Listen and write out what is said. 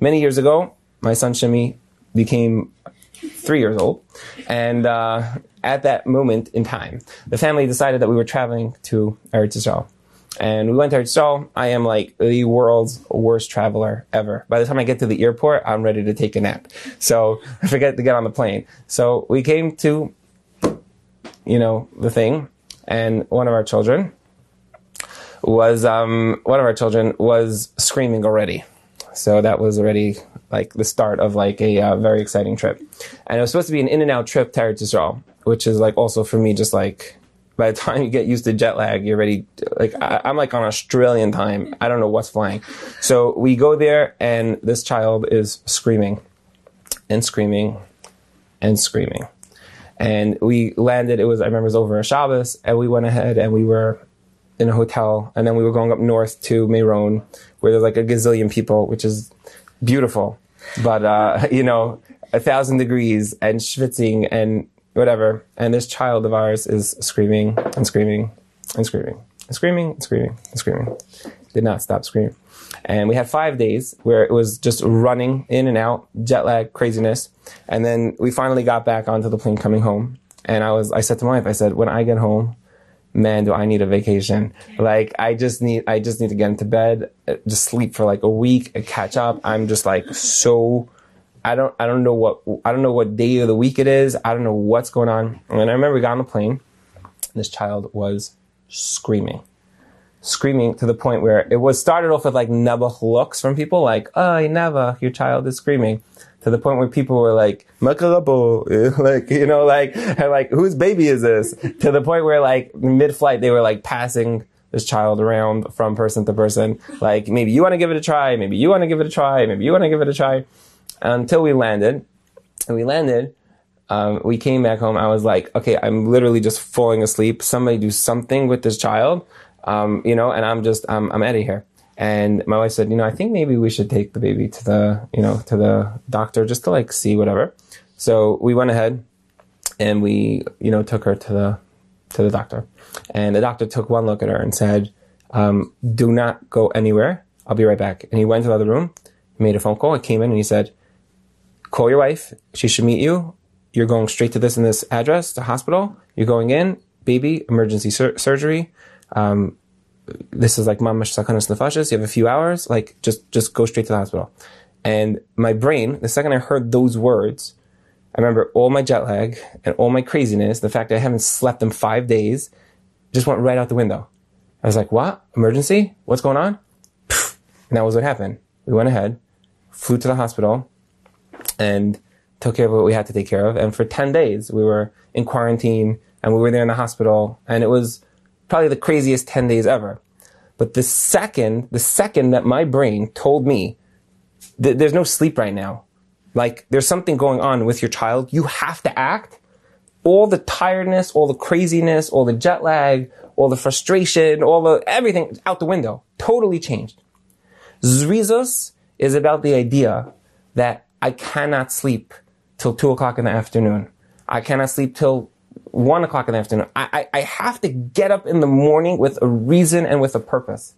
many years ago, my son Shimi became three years old, and uh, at that moment in time, the family decided that we were traveling to Eretz Yisrael. And we went to Eretz Yisrael. I am like the world's worst traveler ever. By the time I get to the airport, I'm ready to take a nap. So I forget to get on the plane. So we came to, you know, the thing, and one of our children was um, one of our children was screaming already. So that was already like the start of like a uh, very exciting trip. And it was supposed to be an in and out trip to Eretz which is like also for me just like by the time you get used to jet lag, you're ready. Like I, am like on Australian time. I don't know what's flying. So we go there, and this child is screaming, and screaming, and screaming. And we landed. It was I remember it was over a Shabbos, and we went ahead and we were in a hotel, and then we were going up north to Meron, where there's like a gazillion people, which is beautiful, but uh, you know, a thousand degrees and schwitzing and whatever. And this child of ours is screaming and screaming and screaming and screaming and screaming and screaming. Did not stop screaming. And we had five days where it was just running in and out, jet lag, craziness. And then we finally got back onto the plane coming home. And I was, I said to my wife, I said, when I get home, man, do I need a vacation. Like, I just need, I just need to get into bed, uh, just sleep for like a week, and catch up. I'm just like so I don't I don't know what I don't know what day of the week it is. I don't know what's going on. And I remember we got on the plane. this child was screaming, screaming to the point where it was started off with like nebuch looks from people, like "Oh, never, your child is screaming." To the point where people were like, like you know, like like whose baby is this? To the point where like mid-flight they were like passing this child around from person to person, like maybe you want to give it a try, maybe you want to give it a try, maybe you want to give it a try until we landed. And we landed. Um, we came back home. I was like, okay, I'm literally just falling asleep. Somebody do something with this child, um, you know, and I'm just, I'm, I'm out of here. And my wife said, you know, I think maybe we should take the baby to the, you know, to the doctor just to like see whatever. So we went ahead and we, you know, took her to the, to the doctor. And the doctor took one look at her and said, um, do not go anywhere. I'll be right back. And he went to the other room, made a phone call. I came in and he said, call your wife. She should meet you. You're going straight to this and this address, the hospital. You're going in, baby, emergency sur- surgery. Um, this is like mamash sakanas nefashis. You have a few hours. Like just just go straight to the hospital. And my brain, the second I heard those words, I remember all my jet lag and all my craziness, the fact that I haven't slept in five days, just went right out the window. I was like, what? Emergency? What's going on? And that was what happened. We went ahead, flew to the hospital, and took care of what we had to take care of. And for 10 days, we were in quarantine and we were there in the hospital. And it was probably the craziest 10 days ever. But the second, the second that my brain told me that there's no sleep right now, like there's something going on with your child, you have to act. All the tiredness, all the craziness, all the jet lag, all the frustration, all the everything out the window. Totally changed. Zrizos is about the idea that I cannot sleep till two o'clock in the afternoon. I cannot sleep till one o'clock in the afternoon. I, I, I have to get up in the morning with a reason and with a purpose.